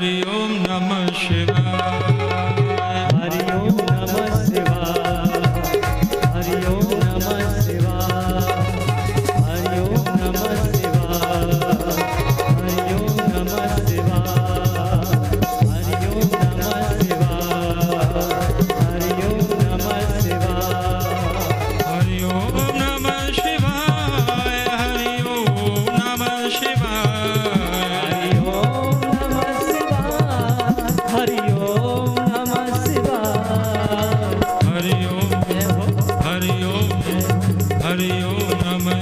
हरि ओम नमः शिवाय। हरि ओम नमः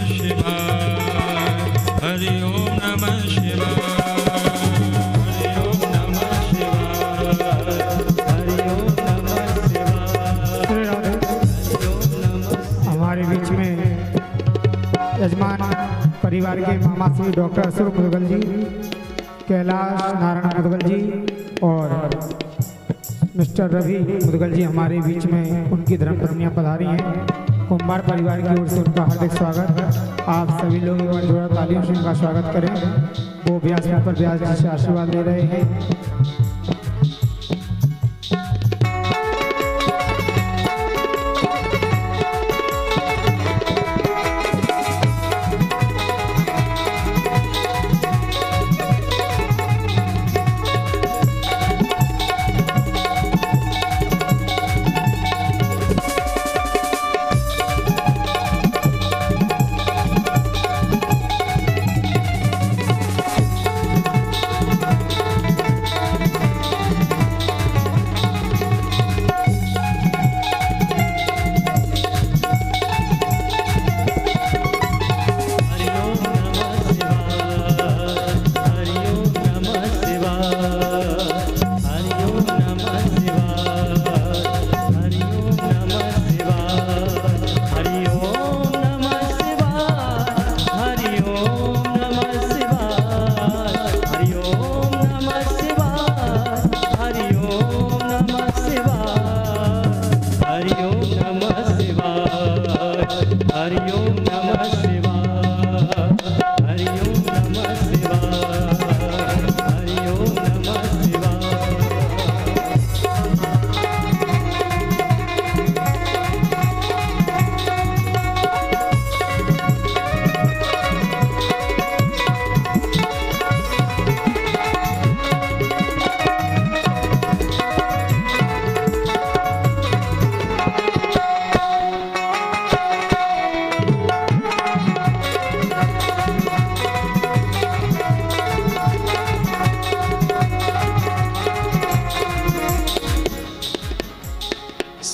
यजमान परिवार के मामा डॉक्टर अशोक मुदगल जी कैलाश नारायण मुदगल जी और मिस्टर रवि मुदगल जी हमारे बीच में उनकी धर्मपत्नियाँ पधारी हैं। कुंभार परिवार की ओर से उनका हार्दिक स्वागत। आप सभी लोग एक बार जोड़ा तालियों से उनका स्वागत करें। वो ब्याज पर ब्याज से आशीर्वाद ले रहे हैं।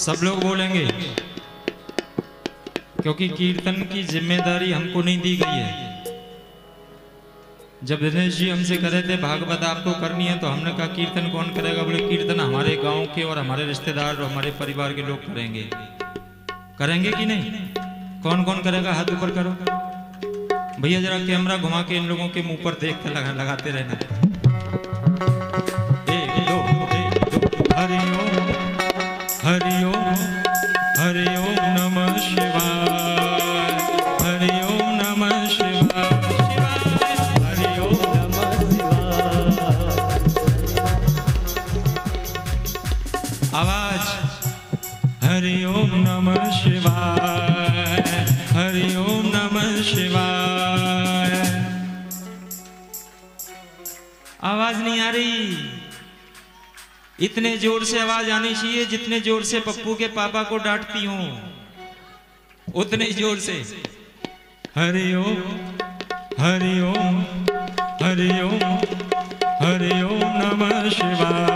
सब लोग बोलेंगे क्योंकि कीर्तन की ज़िम्मेदारी हमको नहीं दी गई है। जब दिनेश जी हमसे कह रहे थे भागवत आपको करनी है तो हमने कहा कीर्तन कौन करेगा? बोले कीर्तन हमारे गाँव के और हमारे रिश्तेदार और हमारे परिवार के लोग करेंगे। करेंगे कि नहीं? कौन कौन करेगा? हाथ ऊपर करो। भैया जरा कैमरा घुमा के इन लोगों के मुँह पर देख कर लगा, लगाते रहना। हरि ओम आवाज़ नहीं आ रही। इतने ज़ोर से आवाज़ आनी चाहिए जितने ज़ोर से पप्पू के पापा को डांटती हूँ। उतने ज़ोर से। हरि ओम हरि ओम हरि ओम हरि ओम नमः शिवाय।